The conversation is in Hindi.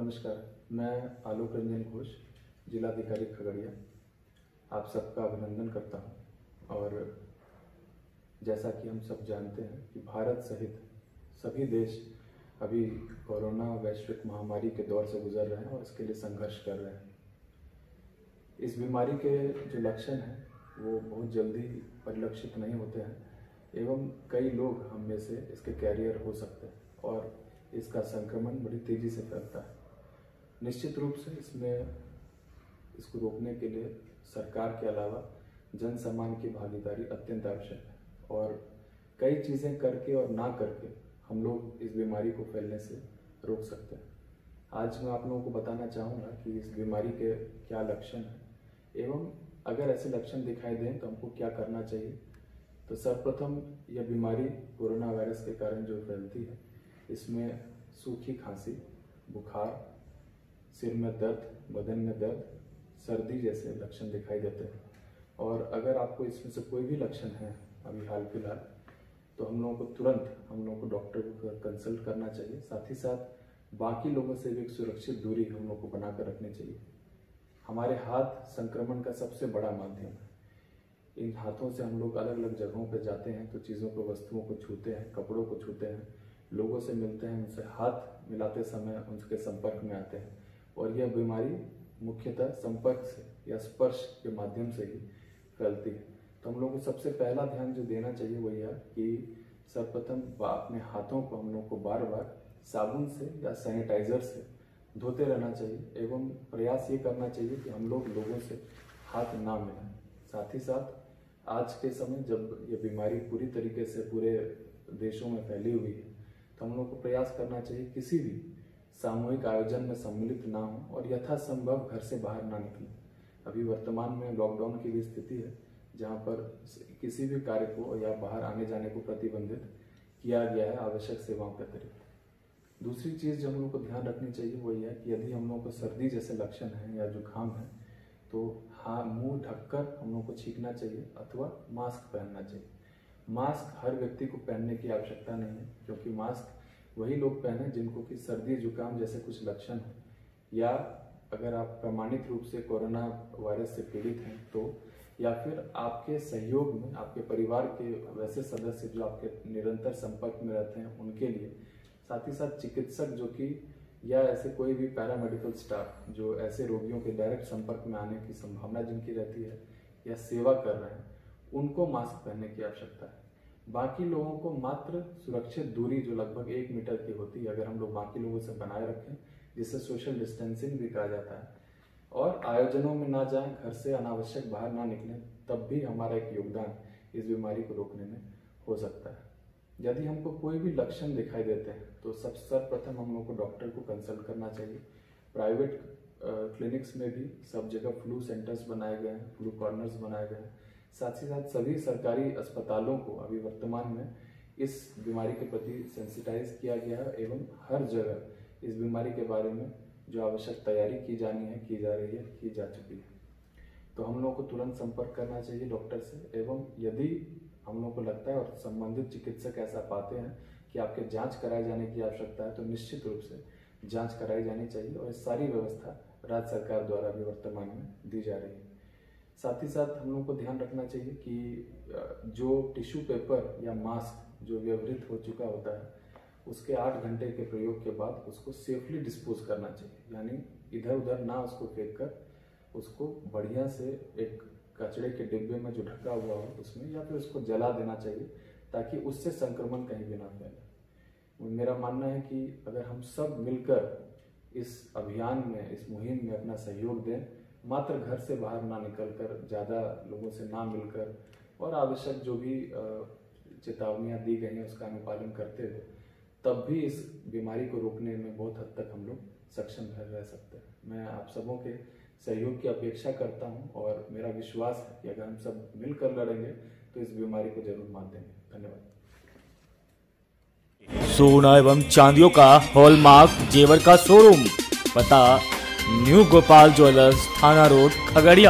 नमस्कार, मैं आलोक रंजन घोष, जिलाधिकारी खगड़िया। आप सबका अभिनंदन करता हूँ। और जैसा कि हम सब जानते हैं कि भारत सहित सभी देश अभी कोरोना वैश्विक महामारी के दौर से गुजर रहे हैं और इसके लिए संघर्ष कर रहे हैं। इस बीमारी के जो लक्षण हैं, वो बहुत जल्दी परिलक्षित नहीं होते हैं, एवं कई लोग हम में से इसके कैरियर हो सकते हैं और इसका संक्रमण बड़ी तेज़ी से फैलता है। निश्चित रूप से इसमें, इसको रोकने के लिए सरकार के अलावा जन सामान की भागीदारी अत्यंत आवश्यक है। और कई चीज़ें करके और ना करके हम लोग इस बीमारी को फैलने से रोक सकते हैं। आज मैं आप लोगों को बताना चाहूँगा कि इस बीमारी के क्या लक्षण हैं। एवं अगर ऐसे लक्षण दिखाई दें तो हमको क्या करना चाहिए? तो सर्वप्रथम यह बीमारी कोरोना वायरस के कारण जो फैलती है, इसमें सूखी खांसी, बुखार सिर में दर्द, बदन में दर्द, सर्दी जैसे लक्षण दिखाई देते हैं। और अगर आपको इसमें से कोई भी लक्षण है, अभी हाल फ़िलहाल तो हम लोगों को तुरंत हम लोगों को डॉक्टर को कंसल्ट करना चाहिए। साथ ही साथ बाकी लोगों से भी एक सुरक्षित दूरी हम लोग को बनाकर रखनी चाहिए। हमारे हाथ संक्रमण का सबसे बड़ा माध्यम है। इन हाथों से हम लोग अलग अलग जगहों पर जाते हैं तो चीज़ों को, वस्तुओं को छूते हैं, कपड़ों को छूते हैं, लोगों से मिलते हैं, उनसे हाथ मिलाते समय उनके संपर्क में आते हैं। और यह बीमारी मुख्यतः संपर्क से या स्पर्श के माध्यम से ही फैलती है। तो हम लोग को सबसे पहला ध्यान जो देना चाहिए वही है कि सर्वप्रथम अपने हाथों को हम लोग को बार बार साबुन से या सैनिटाइजर से धोते रहना चाहिए एवं प्रयास ये करना चाहिए कि हम लोग लोगों से हाथ ना मिलाएँ। साथ ही साथ आज के समय जब ये बीमारी पूरी तरीके से पूरे देशों में फैली हुई है तो हम लोग को प्रयास करना चाहिए किसी भी सामूहिक आयोजन में सम्मिलित ना हो और यथासंभव घर से बाहर ना निकले। अभी वर्तमान में लॉकडाउन की भी स्थिति है, जहाँ पर किसी भी कार्य को या बाहर आने जाने को प्रतिबंधित किया गया है आवश्यक सेवाओं के अतिरिक्त। दूसरी चीज़ जो हम लोग को ध्यान रखनी चाहिए वही है कि यदि हम लोग को सर्दी जैसे लक्षण हैं या जुकाम है तो हाँ मुँह ढककर हम लोग को छींकना चाहिए अथवा मास्क पहनना चाहिए। मास्क हर व्यक्ति को पहनने की आवश्यकता नहीं है, क्योंकि मास्क वही लोग पहने जिनको कि सर्दी, जुकाम जैसे कुछ लक्षण हो। या अगर आप प्रमाणित रूप से कोरोना वायरस से पीड़ित हैं तो या फिर आपके सहयोग में, आपके परिवार के वैसे सदस्य जो आपके निरंतर संपर्क में रहते हैं, उनके लिए, साथ ही साथ चिकित्सक जो कि, या ऐसे कोई भी पैरामेडिकल स्टाफ जो ऐसे रोगियों के डायरेक्ट संपर्क में आने की संभावना जिनकी रहती है, या सेवा कर रहे हैं, उनको मास्क पहनने की आवश्यकता है। बाकी लोगों को मात्र सुरक्षित दूरी जो लगभग एक मीटर की होती है, अगर हम लोग बाकी लोगों से बनाए रखें, जिससे सोशल डिस्टेंसिंग भी कहा जाता है। और आयोजनों में ना जाएँ, घर से अनावश्यक बाहर ना निकलें, तब भी हमारा एक योगदान इस बीमारी को रोकने में हो सकता है। यदि हमको कोई भी लक्षण दिखाई देते हैं तो सब, सर्वप्रथम हम लोग को डॉक्टर को कंसल्ट करना चाहिए। प्राइवेट क्लिनिक्स में भी सब जगह फ्लू सेंटर्स बनाए गए हैं फ्लू कॉर्नर्स बनाए गए हैं। साथ ही साथ सभी सरकारी अस्पतालों को अभी वर्तमान में इस बीमारी के प्रति सेंसिटाइज किया गया है एवं हर जगह इस बीमारी के बारे में जो आवश्यक तैयारी की जानी है, की जा रही है, की जा चुकी है। तो हम लोगों को तुरंत संपर्क करना चाहिए डॉक्टर से एवं यदि हम लोगों को लगता है और संबंधित चिकित्सक ऐसा पाते हैं कि आपके जाँच कराए जाने की आवश्यकता है तो निश्चित रूप से जाँच कराई जानी चाहिए और सारी व्यवस्था राज्य सरकार द्वारा भी वर्तमान में दी जा रही है। साथ ही साथ हम लोग को ध्यान रखना चाहिए कि जो टिश्यू पेपर या मास्क जो व्यवहित हो चुका होता है, उसके आठ घंटे के प्रयोग के बाद उसको सेफली डिस्पोज करना चाहिए। यानी इधर उधर ना उसको फेंक कर, उसको बढ़िया से एक कचड़े के डिब्बे में जो ढका हुआ हो, उसमें या फिर उसको जला देना चाहिए, ताकि उससे संक्रमण कहीं भी ना फैले। मेरा मानना है कि अगर हम सब मिलकर इस अभियान में, इस मुहिम में अपना सहयोग दें मात्र घर से बाहर ना निकलकर, ज़्यादा लोगों से ना मिलकर और आवश्यक जो भी चेतावनियाँ दी गई हैं, उसका अनुपालन करते हुए, तब भी इस बीमारी को रोकने में बहुत हद तक हम लोग सक्षम रह सकते हैं। मैं आप सबों के सहयोग की अपेक्षा करता हूँ और मेरा विश्वास है कि अगर हम सब मिलकर लड़ेंगे तो इस बीमारी को ज़रूर मात देंगे। धन्यवाद। सोना एवं चांदियों का हॉलमार्क जेवर का शोरूम, पता न्यू गोपाल ज्वेलर्स थाना रोड खगड़िया।